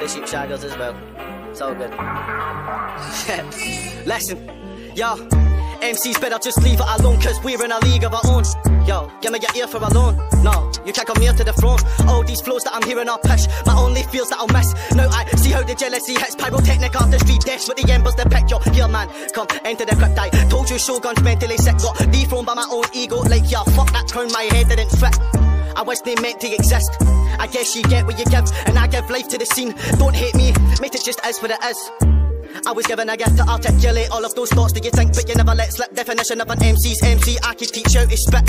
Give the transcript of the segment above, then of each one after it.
they shoot shy girls as well. It's all good. Lesson. Yo, MCs better just leave it alone, cause we're in a league of our own. Yo, give me your ear for a loan. No, you can't come near to the front. All these flows that I'm hearing are pesh. my only feels that I'll miss. Now I see how the jealousy hits pyrotechnic off the street dash with the embers that pick your here man. Come, enter the crypt I told you Shogun's mentally sick, got dethroned by my own ego. Like, yeah, fuck that crown, my head didn't fit. I wish they meant to exist. I guess you get what you give, and I give life to the scene. Don't hate me, mate, it's just as what it is. I was given a gift to articulate all of those thoughts that you think, but you never let slip. Definition of an MC's MC, I can teach out his spit.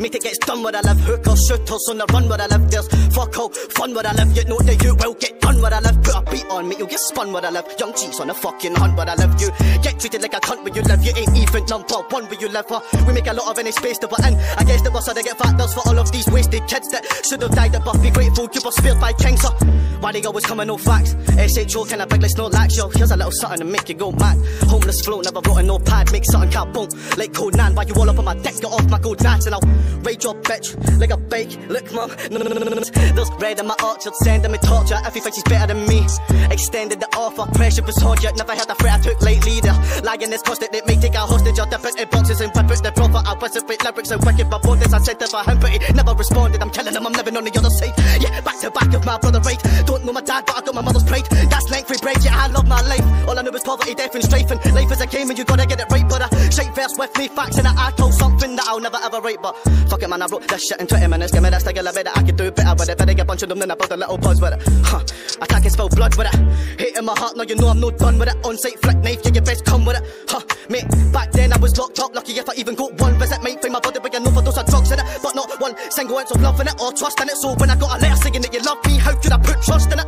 Mate, it gets done where I live. Hook or shooters on the run where I live. There's fuck all fun where I live. You know that you will get done where I live. Put a beat on me, you'll get spun where I live. Young G's on a fucking hunt where I live. You get treated like a cunt where you live. You ain't even number one where you live. Huh? We make a lot of any space to put in. I guess the boss had to get factors for all of these wasted kids that should have died birth. Be grateful you were spared by kings. Huh? Why they always coming no facts? SHO kind of big, let's no lax. Yo, here's a little something to make you go mad. Homeless flow, never wrote a pad. Make something boom. Like nan, why you all up on my deck? Get off my gold nuts and I'll rage your bitch like a bake. Look, mum. There's red in my orchard, sending me torture. If he thinks he's better than me, extended the offer. Pressure was hard, yet never had a threat I took lately. The lying is constant, it may take a hostage. Or dip it in boxes and it the profit. I was with lyrics and wicked, but borders I sent for him, but he never responded. I'm killing him, I'm living on the other side. Yeah, back to back of my brother, right? Don't know my dad, but I got my mother's pride. That's lengthy break, yeah, I love my life. All I know is poverty, death, and strife. And life is a game, and you gotta get it right. But I shape verse with me, facts, and I told something that I'll never ever write. But fuck it, man, I wrote this shit in 20 minutes. Give me that style, I bet I could do better with it. Better get bunch of them, then I build a little buzz with it. Huh. And spill blood with it. Hate in my heart, now you know I'm no done with it. On sight, flick knife, yeah, you best come with it. Huh, mate, back then I was locked up. Lucky if I even got one visit. Might find my body, but you know for those are drugs in it. But not one single ounce of love in it or trust in it. So when I got a letter saying that you love me, how could I put trust in it?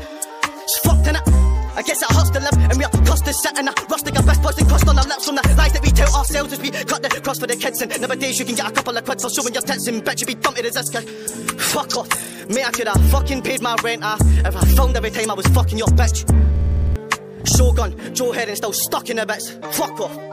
It's fucked in it. I guess hurts to live, and we are cost to sit in a rustic and best person crust on our lips from the lies that we tell ourselves as we cut the cross for the kids. And nowadays you can get a couple of quid for showing your tits and bitch you be dumped as this guy. Fuck off, mate. I could have fucking paid my rent uh, if I filmed every time I was fucking your bitch. Shogun, Joe Head and still stuck in the bits. Fuck off.